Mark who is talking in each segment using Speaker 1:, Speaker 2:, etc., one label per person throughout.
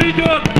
Speaker 1: придет.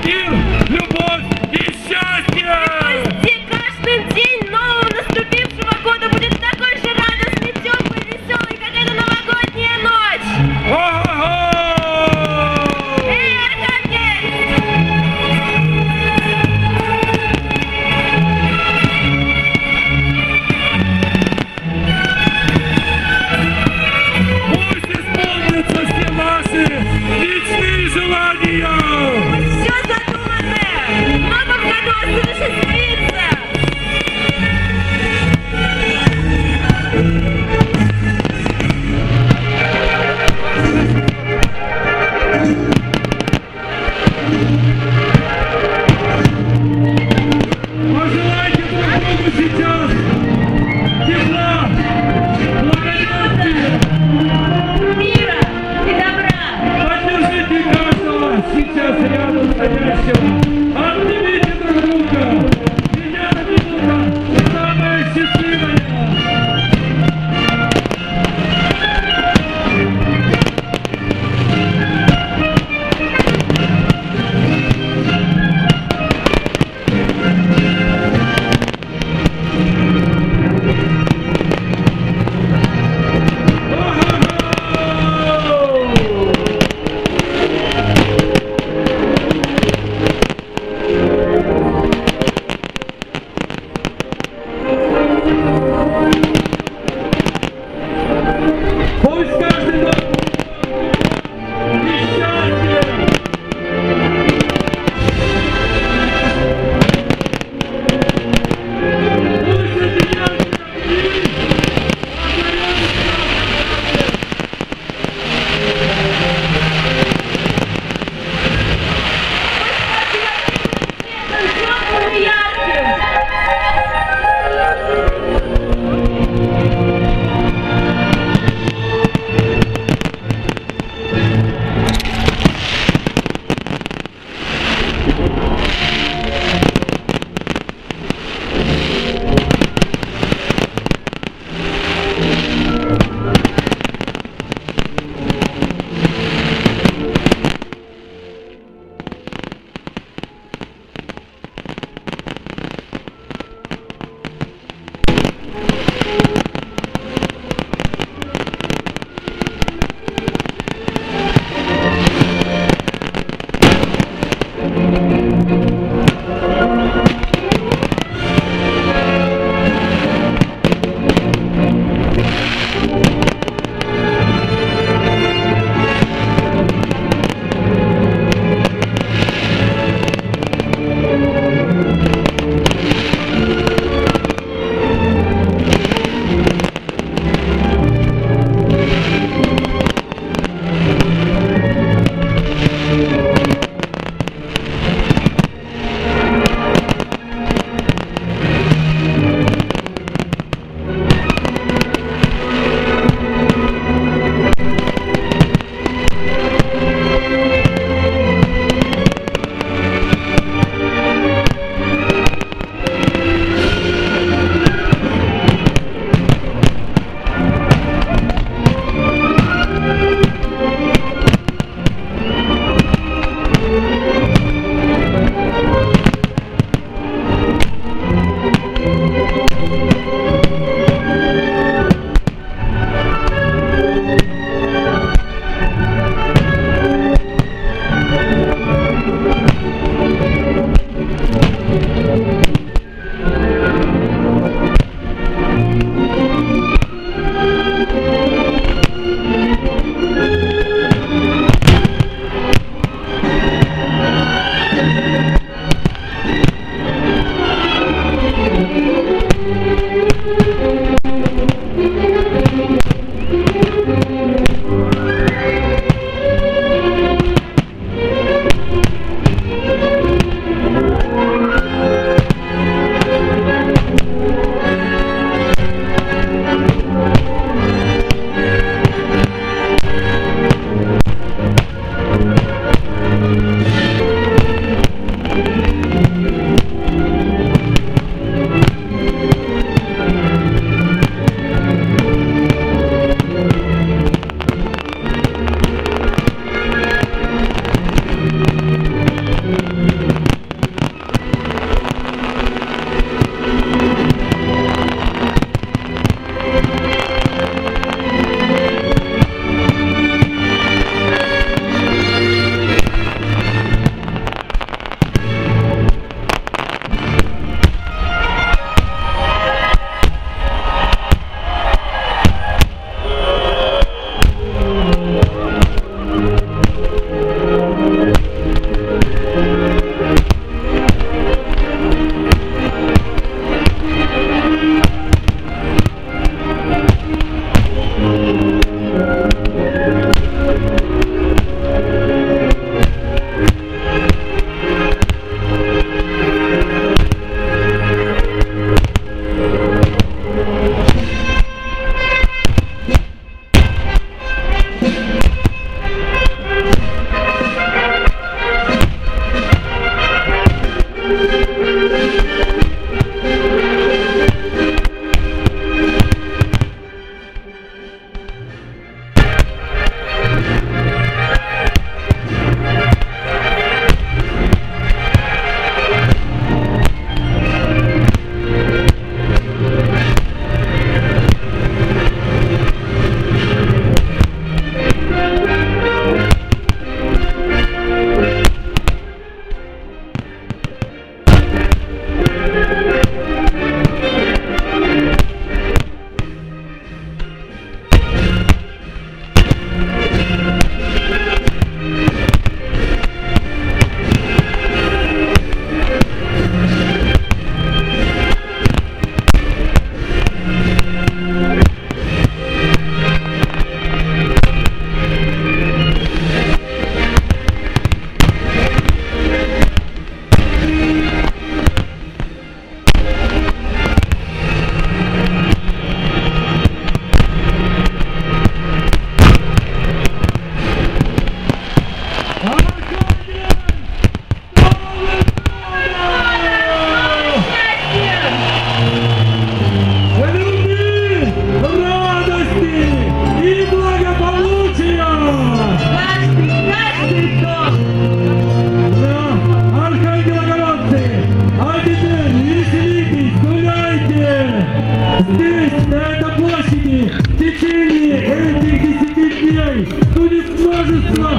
Speaker 1: здесь, на этой площади, в течение этих 10 дней будет множество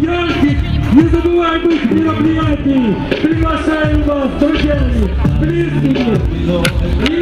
Speaker 1: ярких, незабываемых мероприятий. Приглашаем вас, друзьями, близкими.